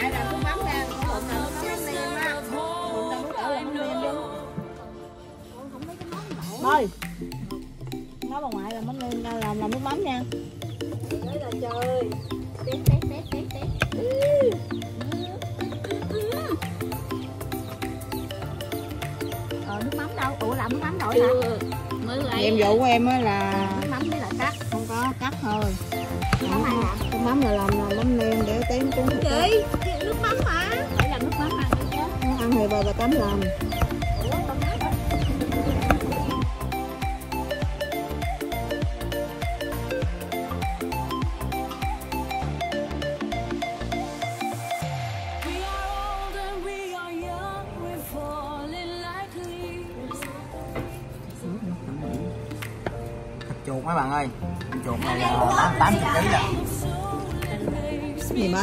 ngoại làm nước mắm ra con bụng là nước mắm nem á bụng đâu có làm nem đi thôi. Nói bà ngoại làm mắm nem làm làm nước mắm nha Đấy là trời Tét tét tét tét tét Ờ nước mắm đâu? Ủa làm nước mắm rồi hả? Mới lấy. Nhiệm vụ của em á là Nước mắm với là cắt. không có cắt thôi. Nước mắm ai làm? nước mắm là làm là mắm nem để tím cuốn thịt Chị, nước mắm mà. Phải làm nước mắm ăn đi chứ ăn thì bà bà tám làm chuột mấy bạn ơi. Thịt chuột này là tám tám chục ký rồi. Gì mà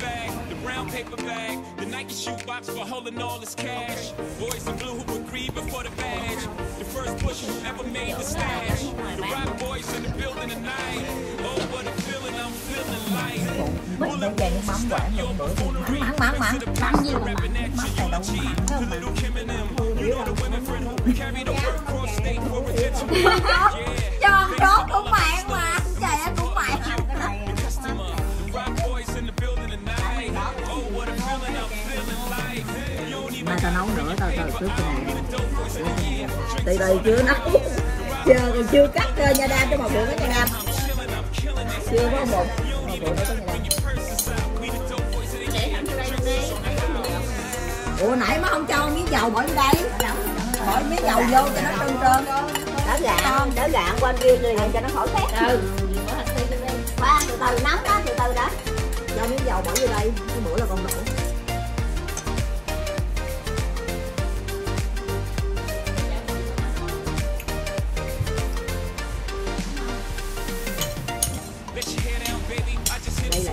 bag, the brown paper bag, the Nike shoe box for holding all this cash. Boys in blue who agreed before the badge. The first push who ever made the stash. The rock boys in the building tonight. Oh, what a feeling I'm feeling like. Bích bây giờ nước mắm quảng luôn bữa thì mắm mắm mắm mắm mắm gì mà mắm nước mắm này đâu mắm phải không Little Kim and them. cái này từ từ chưa nấu chưa còn chưa cắt uh, nha đam cho một bữa cái nha đam chưa có một một bữa có nha đam ủa nãy má không cho miếng dầu bỏ vô đây. Bỏ miếng dầu vô cho nó trơn trơn. Đỡ gạn Đỡ gạn qua kia rồi làm cho nó khỏi khét Ừ. Khoan từ từ nóng đó từ từ đã cho miếng dầu bỏ vô đây cái bữa là còn đổ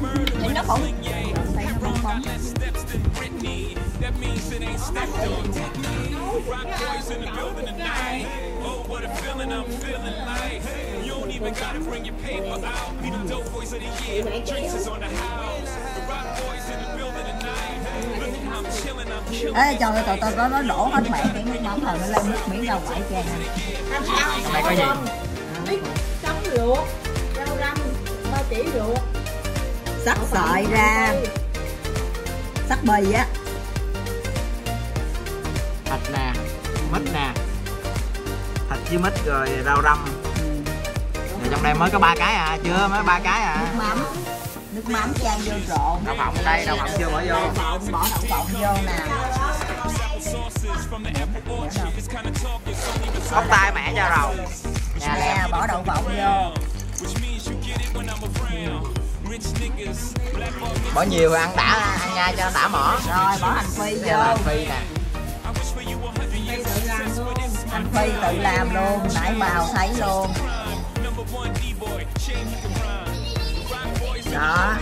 kìa. Nhìn nó khổ Ron got less steps than Britney. That means it ain't stepped on Disney. Rock boys in the building tonight. Oh, what a feeling I'm feeling like. You don't even gotta bring your paper out. Be the dope boys of the year. Drinks is on the house. The rock boys in the building tonight. Look at how I'm chilling, I'm killing. Ê trời ơi, từ từ nó nó đổ hết mẹ cái nước mắm rồi nó lên nước miếng dầu quậy chè nè này có gì Trống luộc Rau răm Ba chỉ luộc sắc sợi ra. Sắc bì á. Thịt nè mít nè. Thịt với mít rồi rau răm. Rồi trong đây mới có ba cái à chưa? Mới ba cái à. Nước mắm. Nước mắm chan vô trộn. Đậu phộng đây đậu phộng chưa bỏ vô? Đậu phộng bỏ đậu phộng vô nè. Bóc tay mẹ cho rồi. Nhà nè đẹp. bỏ đậu phộng vô bỏ nhiều ăn đã ăn nha cho đã mỏ. Rồi bỏ hành phi vô. Phi nè. Hành phi tự làm luôn nãy bào thấy luôn. Đó.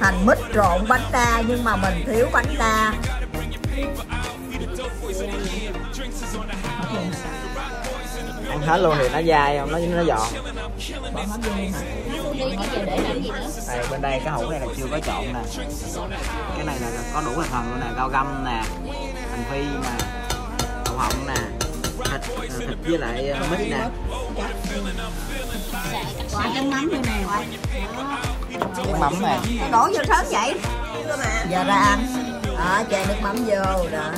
Hành mít trộn bánh đa nhưng mà mình thiếu bánh đa ăn hết luôn thì nó dai không? Nó nó giòn. Đây bên đây cái hũ này là chưa có trộn nè. Cái này là có đủ thành phần luôn nè rau găm nè hành phi nè đậu phộng nè thịt thịt với lại ờ, mít nè. Quả trứng mắm vô nè nước mắm nè. Đổ vô sớm vậy? Giờ ra ăn. Đó chè nước mắm vô đó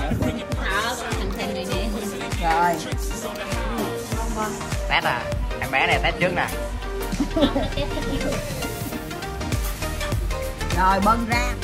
rồi. Test à? Em bé này test trước nè. Rồi bưng ra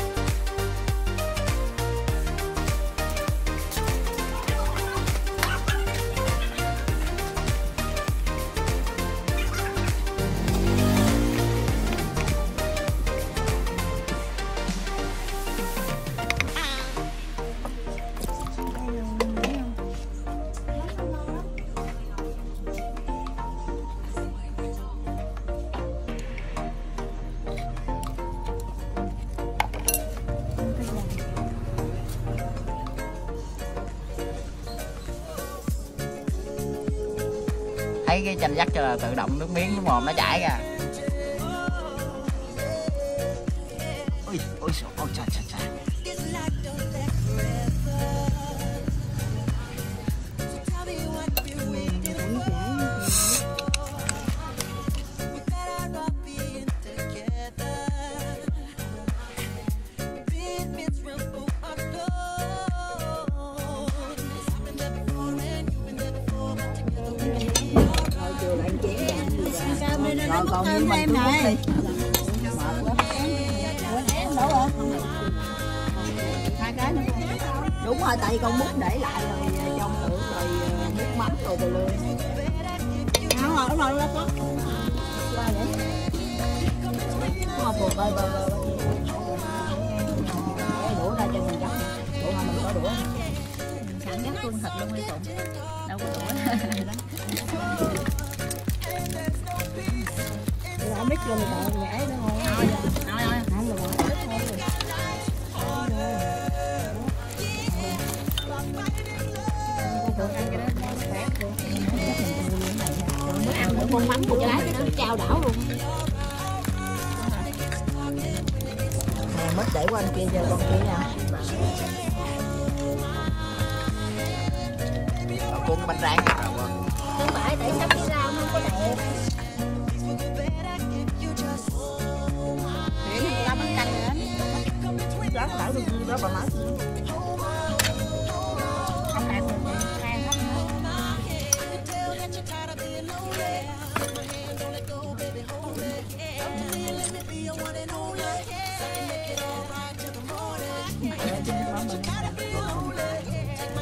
thấy cái chanh dắt cho là tự động nước miếng nước mồm nó chảy ra. Rồi còn như múc đi đúng rồi tại vì con múc để lại rồi trong nữa rồi nước mắm rồi từ lương không rồi đúng rồi nó có qua vậy không bơ bơ cái đũa ra cho mình chắc đũa mà mình có đũa. Sẵn gắt luôn thật luôn hay tụng đâu có đũa rồi mình tạo nhảy nữa thôi thôi thôi không được rồi con mắm một cái nó trao đảo luôn nè mất để qua anh kia cho con kia nha cuốn cái bánh rán nha rồi quên. không đảo má không được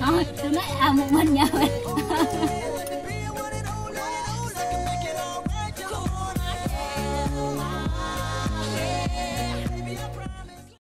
thôi tôi nói à một mình nha